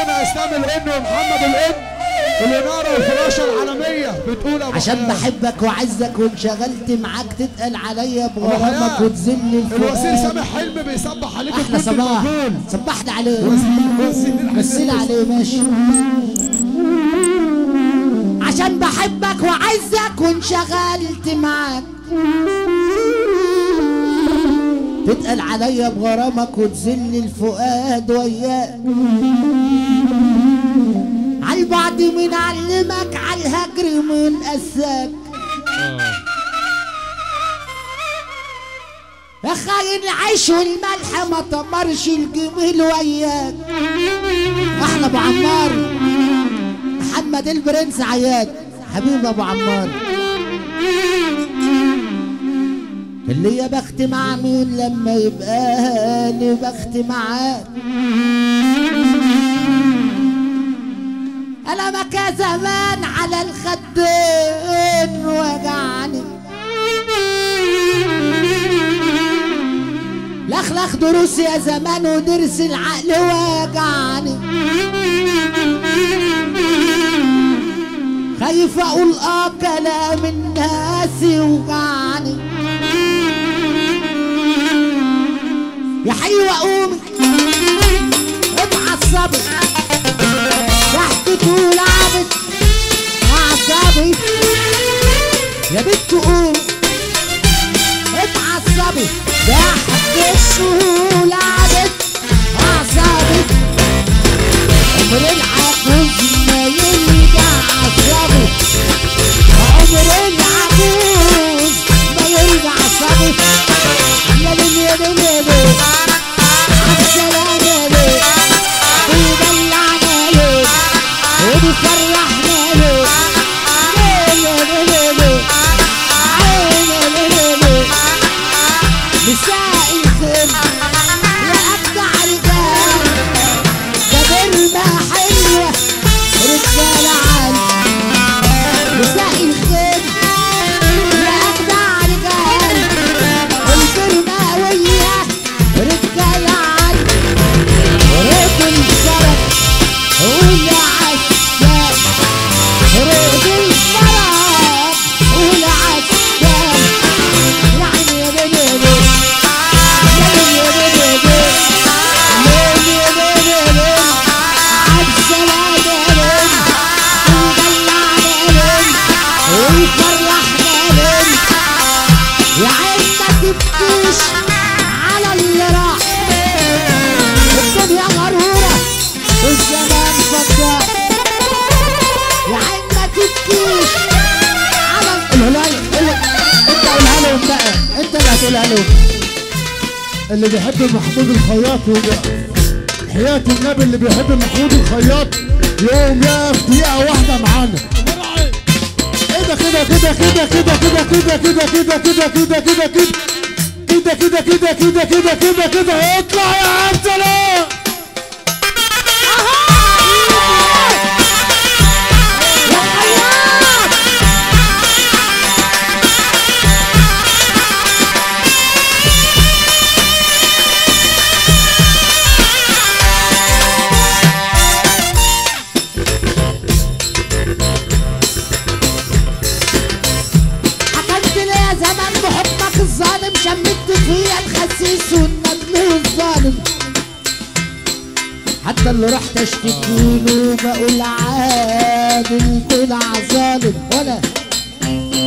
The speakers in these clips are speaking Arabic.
اخونا إسلام الان ومحمد الان الاناره والفراشة العالمية. بتقول أبو عشان. بحبك وعزك وانشغلت معاك تتقل عليا بغرامك. وتذل الوزير الفؤاد سامح حلمي بيصبح عليك أحلى صباح. صبحنا عليه. مثل عليه ماشي. عشان بحبك وعزك وانشغلت معاك. تتقل عليا بغرامك وتذل الفؤاد وياك. عالبعد من علمك عالهجر من قساك يا خاين العيش والملح ما طمرش الجميل وياك. أحلى أبو عمار. محمد البرنس عياد. حبيب أبو عمار. اللي يا بخت مع مين لما يبقى لي بخت معاك. ألمك يا زمان على الخدين وجعني لخلخ دروس يا زمان ودرس العقل وجعني. خايف أقول آه كلام الناس يوجعني. يا حلوة قومي اتعصبي قول عبد وعصبي يا بنت قوم اتعصبي. ده حق الشهور انت اللي بيحب محمود الخياط حياة النبي اللي بيحب محمود الخياط يقوم يقف دقيقة واحدة معانا إيه ده كده كده كده كده كده كده كده كده كده كده كده كده كده كده كده كده كده كده كده اطلع يا عبد الله فيا الخسيس والندل والظالم حتى اللي رحت اشتكي له بقول عادل طلع ظالم. ولا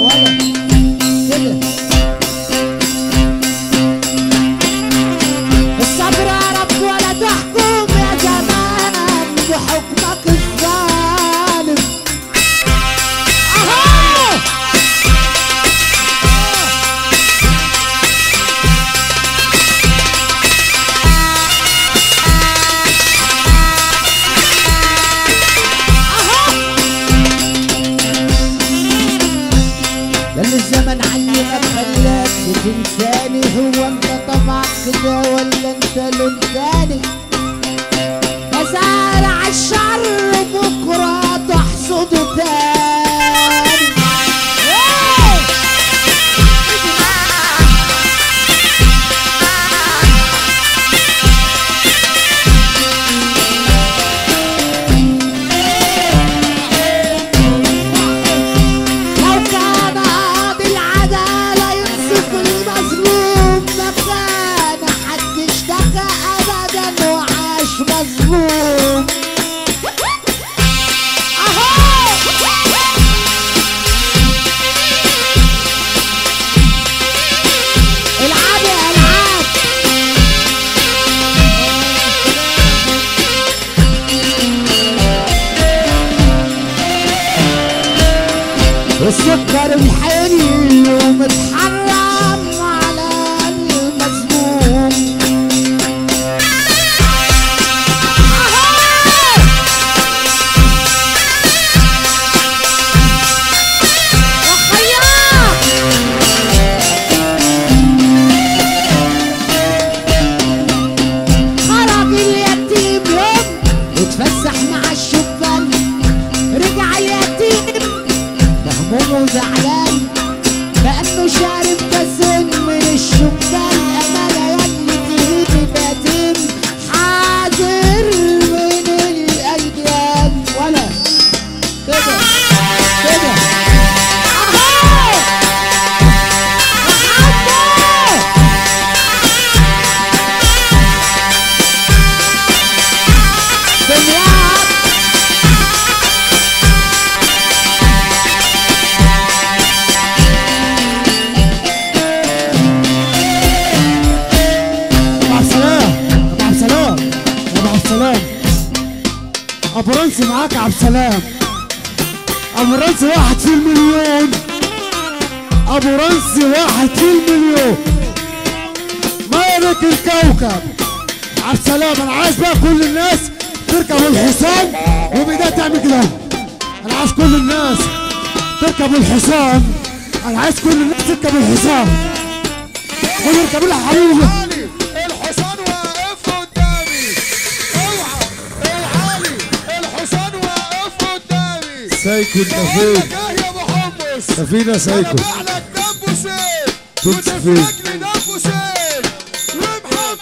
ولا كده. خلاك وتنساني هو انت طبعك كده ولا انت لون تاني مزارع الشر بكرة تحصده تاني. العاب السكر الحلو متحرم معاك عبد السلام. أبو رنسي واحد في المليون. أبو رنسي واحد في المليون. مالك الكوكب. عبد السلام أنا عايز بقى كل الناس. تركب الحصان وبداية تعمل كده. أنا عايز كل الناس. تركب الحصان. أنا عايز كل الناس تركب الحصان. خد اركب لها حبيبي. سايكو انت فين؟ لك إيه يا أنا سايكو بعلك دبوسين كنت فين؟ وتفرق لي دبوسين ومحمد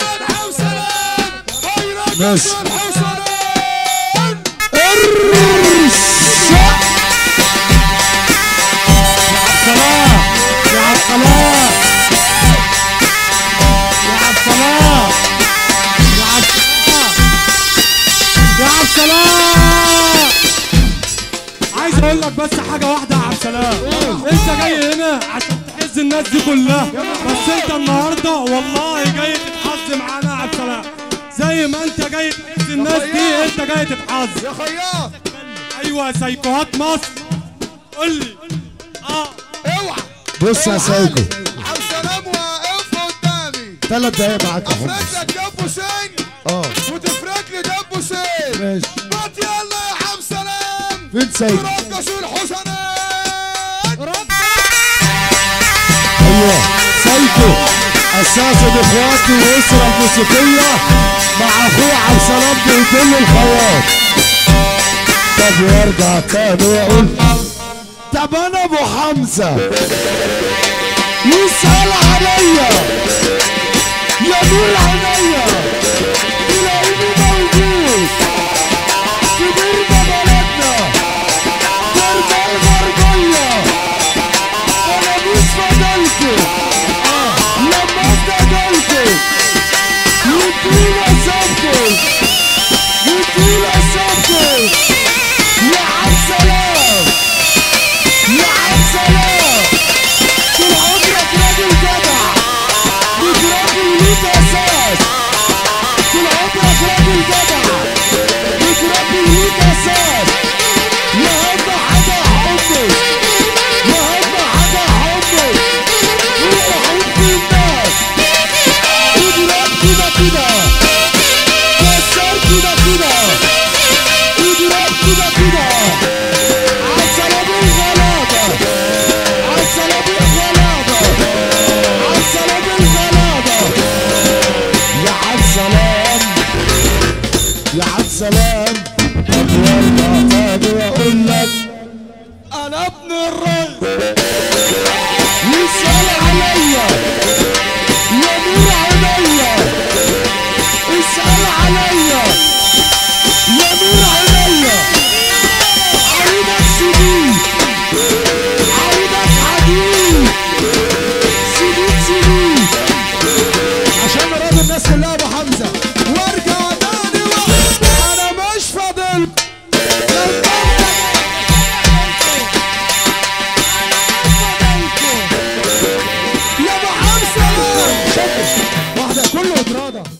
هيرقص ماشي. انت جاي هنا عشان تحز الناس دي كلها. بس انت النهارده والله جاي تتحظ معانا يا عبد السلام. زي ما انت جاي تحز الناس دي انت جاي تتحظ يا خياط أيوه يا سايكوهات مصر. قول لي. آه. اوعى. بص يا سايكو. عبد السلام واقف قدامي. ثلاث دقايق معاك يا حمص افرد لك دبوسين آه. وتفرق لي دبوسين ماشي. بط يلا يا عم سلام فين سايكو؟ رقصوا الحسنين أيوه سايكو أساس الاخوات والاسره الموسيقيه مع اخوه عبد السلام بيدل الخياط طب يرجع تاني ويقول طب أنا ابو حمزه يسال عليا يا نور